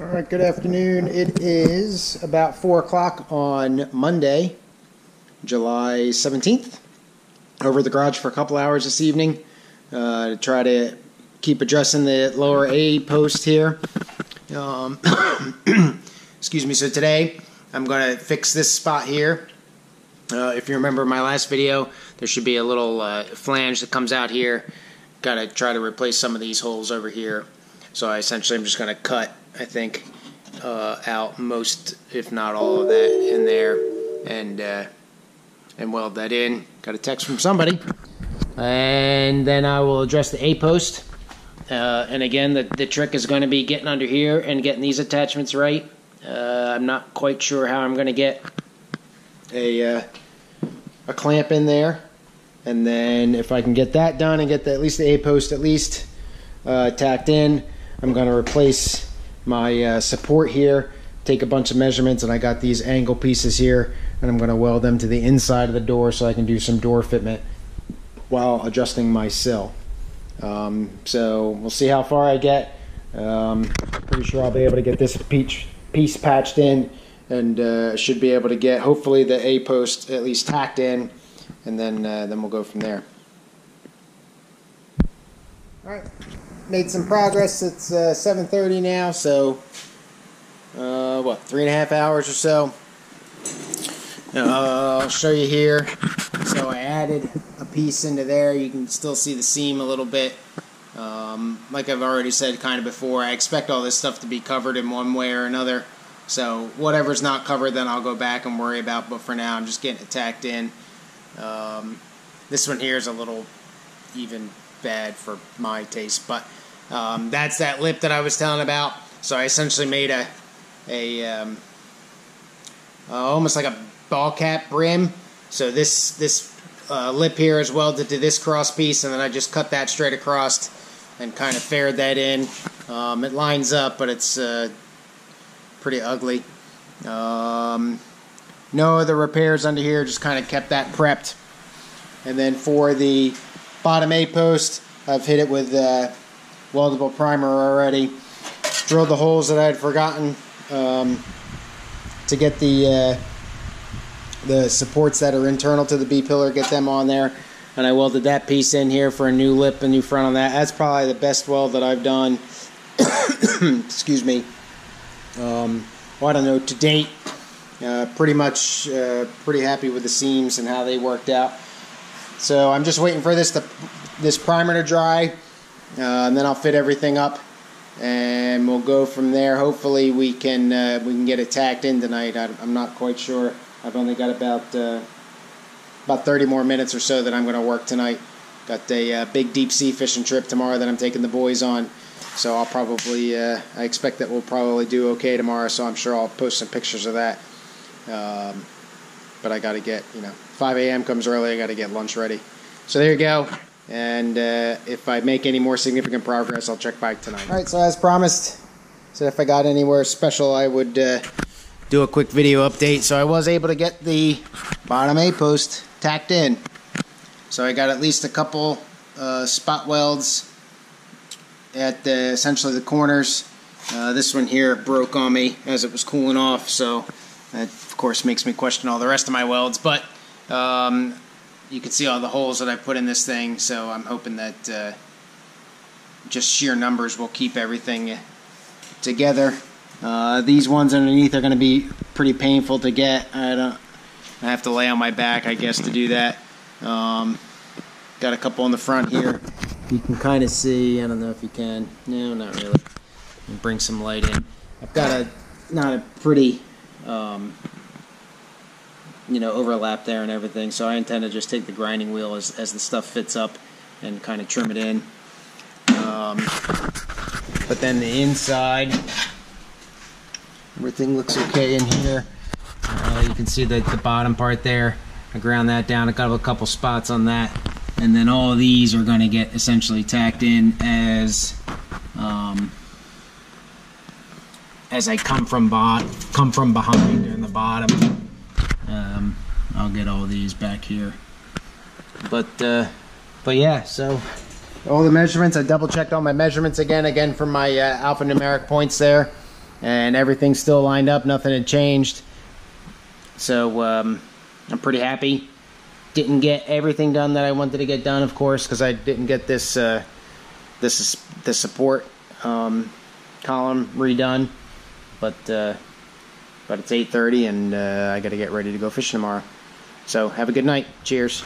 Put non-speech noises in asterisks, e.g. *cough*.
All right, good afternoon. It is about 4 o'clock on Monday, July 17th. Over the garage for a couple hours this evening uh, to try to keep addressing the lower A post here. Um, *coughs* excuse me. So today I'm going to fix this spot here. Uh, if you remember my last video, there should be a little uh, flange that comes out here. Got to try to replace some of these holes over here. So I essentially I'm just going to cut I think, uh, out most, if not all of that in there, and uh, and weld that in. Got a text from somebody, and then I will address the A post. Uh, and again, the the trick is going to be getting under here and getting these attachments right. Uh, I'm not quite sure how I'm going to get a uh, a clamp in there, and then if I can get that done and get the, at least the A post at least uh, tacked in, I'm going to replace my uh, support here, take a bunch of measurements, and I got these angle pieces here, and I'm going to weld them to the inside of the door so I can do some door fitment while adjusting my sill. Um, so we'll see how far I get. Um, pretty sure I'll be able to get this peach piece patched in and uh, should be able to get hopefully the A post at least tacked in and then uh, then we'll go from there. All right made some progress. It's uh, 7.30 now, so uh, what, three and a half hours or so. I'll show you here. So I added a piece into there. You can still see the seam a little bit. Um, like I've already said kind of before, I expect all this stuff to be covered in one way or another. So whatever's not covered, then I'll go back and worry about. But for now, I'm just getting it tacked in. Um, this one here is a little even bad for my taste, but um, that's that lip that I was telling about. So I essentially made a a um, uh, almost like a ball cap brim. So this this uh, lip here is welded to this cross piece, and then I just cut that straight across and kind of faired that in. Um, it lines up, but it's uh, pretty ugly. Um, no other repairs under here, just kind of kept that prepped. And then for the bottom A post, I've hit it with uh, weldable primer already. Drilled the holes that I had forgotten um, to get the uh, the supports that are internal to the B pillar, get them on there. And I welded that piece in here for a new lip, a new front on that. That's probably the best weld that I've done. *coughs* Excuse me. Um, well, I don't know, to date, uh, pretty much uh, pretty happy with the seams and how they worked out. So I'm just waiting for this to this primer to dry. Uh, and then I'll fit everything up and we'll go from there. Hopefully we can uh, we can get it tacked in tonight. I, am not quite sure. I've only got about uh, about 30 more minutes or so that I'm going to work tonight. Got a uh, big deep sea fishing trip tomorrow that I'm taking the boys on. So I'll probably uh, I expect that we'll probably do okay tomorrow. So I'm sure I'll post some pictures of that. Um, but I got to get you know 5 a.m. comes early. I got to get lunch ready. So there you go. And uh, if I make any more significant progress, I'll check back tonight. All right, so as promised, so if I got anywhere special, I would uh, do a quick video update. So I was able to get the bottom A post tacked in. So I got at least a couple uh, spot welds at the, essentially the corners. Uh, this one here broke on me as it was cooling off, so that of course makes me question all the rest of my welds. But um, you can see all the holes that I put in this thing, so I'm hoping that uh, just sheer numbers will keep everything together. Uh, these ones underneath are going to be pretty painful to get. I don't. I have to lay on my back, I guess, to do that. Um, got a couple in the front here. You can kind of see. I don't know if you can. No, not really. Bring some light in. I've got a not a pretty um, you know, overlap there and everything. So I intend to just take the grinding wheel as, as the stuff fits up and kind of trim it in. Um, but then the inside, everything looks okay in here. Uh, you can see the, the bottom part there. I ground that down. I got a couple spots on that. And then all these are going to get essentially tacked in as um, as I come from bot come from behind in the bottom. Um, I'll get all these back here. But, uh, but yeah, so all the measurements, I double checked all my measurements again, again from my uh, alphanumeric points there. and everything's still lined up. Nothing had changed. So um, I'm pretty happy. Didn't get everything done that I wanted to get done, of course, because I didn't get this uh, this this support um, column redone. But uh, but it's 8:30, and uh, I got to get ready to go fishing tomorrow. So have a good night. Cheers.